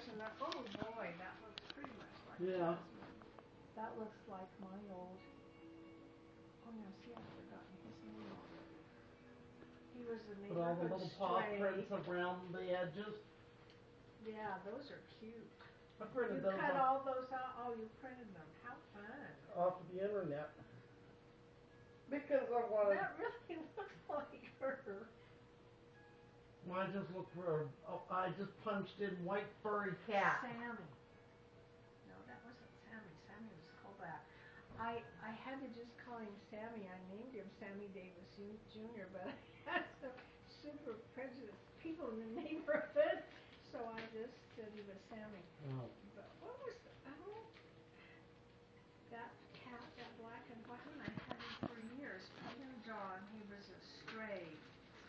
there's another, oh boy, that looks pretty much like Yeah. Jasmine. That looks like my old, oh now see, I've forgotten his name already. He was a Put all the neighborhood little paw stray. prints around the edges. Yeah, those are cute. I You printed those cut off, all those out, oh, you printed them, how fun. off the internet. Because I wanted, That really looks like her. Well, I just looked for, a, oh, I just punched in white furry cat. Sammy. No, that wasn't Sammy. Sammy was Kobach. I I had to just call him Sammy. I named him Sammy Davis Jr., but I had some super prejudiced people in the neighborhood, so I just said he was Sammy. Oh. But what was the, oh, that cat, that black and white one, I had him for years. Peter John, he was a stray.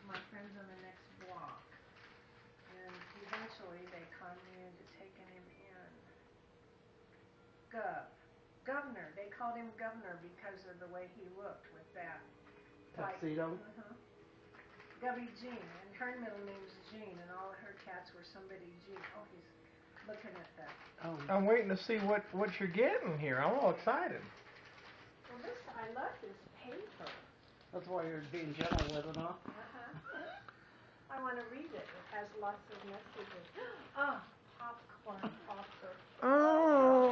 My friends on the next block. And eventually they conned me into taking him in. Gov. Governor. They called him Governor because of the way he looked with that. like- Tuxedo. Uh-huh. Gubby Jean, and her middle name name's Jean, and all her cats were somebody Jean. Oh, he's looking at that. Oh. I'm waiting to see what what you're getting here. I'm all excited. Well, this, I love this paper. That's why you're being gentle with it, huh? Uh-huh. I want to read it. It has lots of messages. Oh,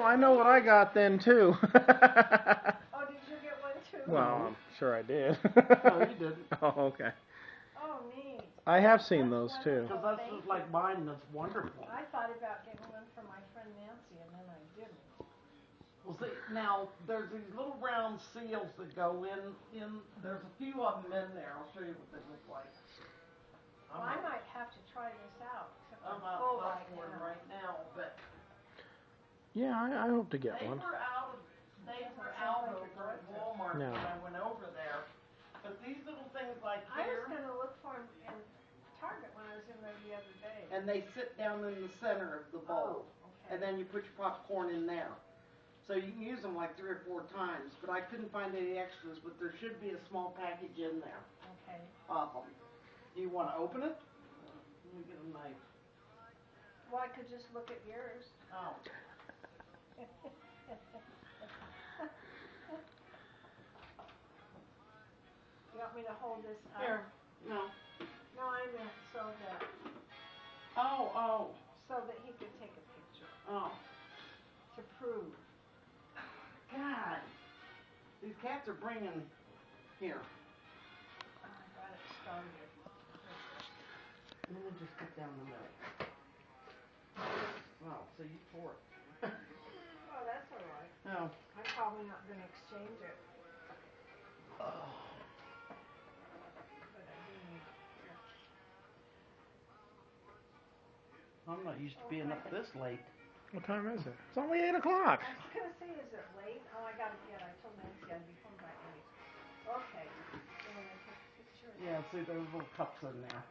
I know what I got then too. Oh, did you get one too? well, I'm sure I did. No, you didn't. Oh, okay. Oh, neat. I have seen those too. Because that's just like mine, that's wonderful. I thought about getting one for my friend Nancy, and then I didn't. Well, see, now, there's these little round seals that go in, in, there's a few of them in there, I'll show you what they look like. I'm Well, I not- might have to try this out. except I'm I'm not full up right for it now. right now, but Yeah, I, I hope to get they one. were out of, they were out like at. Walmart No. when I went over there. But these little things like I was gonna look for them in Target when I was in there the other day. and they sit down in the center of the bowl. Oh, okay. And then you put your popcorn in there. So you can use them like three or four times, but I couldn't find any extras, but there should be a small package in there Okay. of them. Do you wanna open it? Let me get a knife. Well, I could just look at yours. Oh. You want me to hold this up? Here, no. No, I meant so that, Oh, oh, so that he could take a picture oh. to prove. God. These cats are bringing, here. Oh, I got it started. Let me just get down the middle. Oh, so you tore it. Oh, that's all right. Oh. I'm probably not gonna exchange it, Oh. I do need it here. I'm not used to being up this late. What time is it? It's only eight o'clock. I was gonna say, is it late? Oh, I gotta get, I told Nancy I'd be home by eight. Okay, you wanna take a picture? Yeah, see, there's little cups in there.